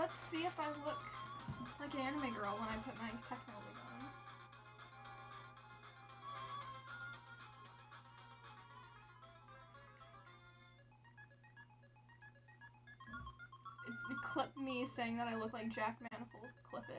Let's see if I look like an anime girl when I put my techno wig on. Clip me saying that I look like Jack Manifold. Clip.